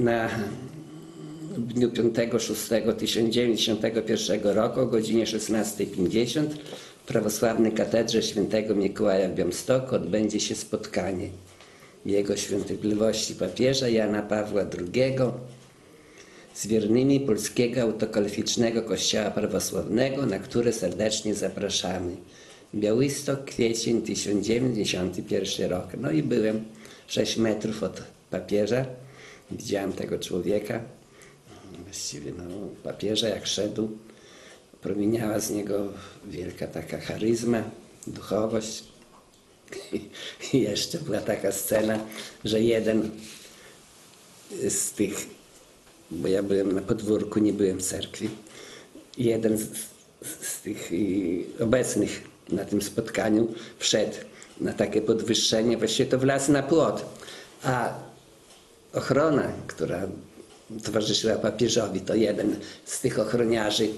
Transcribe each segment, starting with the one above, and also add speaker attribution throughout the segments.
Speaker 1: na w dniu 5-6-1991 roku o godzinie 16.50 w prawosławnej katedrze świętego Mikołaja w Białymstoku odbędzie się spotkanie Jego Świątobliwości papieża Jana Pawła II z wiernymi Polskiego Autokalificznego Kościoła Prawosławnego, na które serdecznie zapraszamy. Białystok, kwiecień 1991 rok. No i byłem 6 metrów od papieża. Widziałem tego człowieka. Właściwie no, papieża jak szedł, promieniała z niego wielka taka charyzma, duchowość. I jeszcze była taka scena, że jeden z tych, bo ja byłem na podwórku, nie byłem w cerkwi, jeden z, z tych obecnych na tym spotkaniu wszedł na takie podwyższenie, właściwie to wlazł na płot, a ochrona, która towarzyszyła papieżowi, to jeden z tych ochroniarzy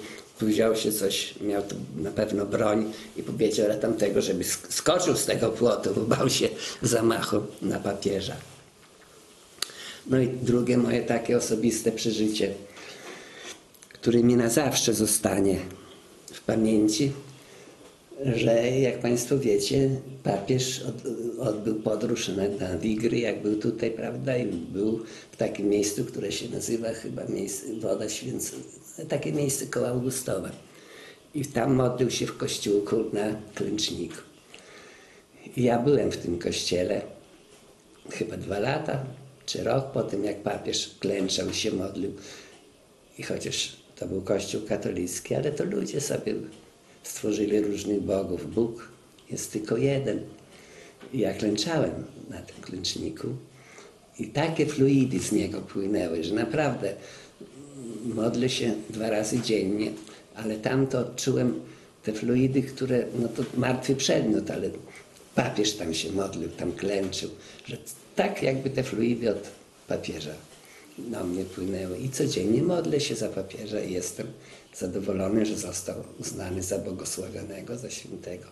Speaker 1: wziął się coś, miał tu na pewno broń i powiedział dla tamtego, żeby sk- skoczył z tego płotu, bo bał się zamachu na papieża. No i drugie moje takie osobiste przeżycie, które mi na zawsze zostanie w pamięci, że jak Państwo wiecie, papież od, odbył podróż na, na Wigry, jak był tutaj, prawda, i był w takim miejscu, które się nazywa chyba miejsce, Woda Święcona, takie miejsce koło Augustowa. I tam modlił się w kościółku na Klęczniku. I ja byłem w tym kościele chyba dwa lata, czy rok po tym, jak papież klęczał się modlił. I chociaż to był kościół katolicki, ale to ludzie sobie stworzyli różnych bogów. Bóg jest tylko jeden. I ja klęczałem na tym klęczniku i takie fluidy z niego płynęły, że naprawdę modlę się dwa razy dziennie, ale tam to odczułem te fluidy, które, no to martwy przedmiot, ale papież tam się modlił, tam klęczył, że tak jakby te fluidy od papieża na mnie płynęły. I codziennie modlę się za papieża i jestem zadowolony, że został uznany za błogosławionego, za świętego.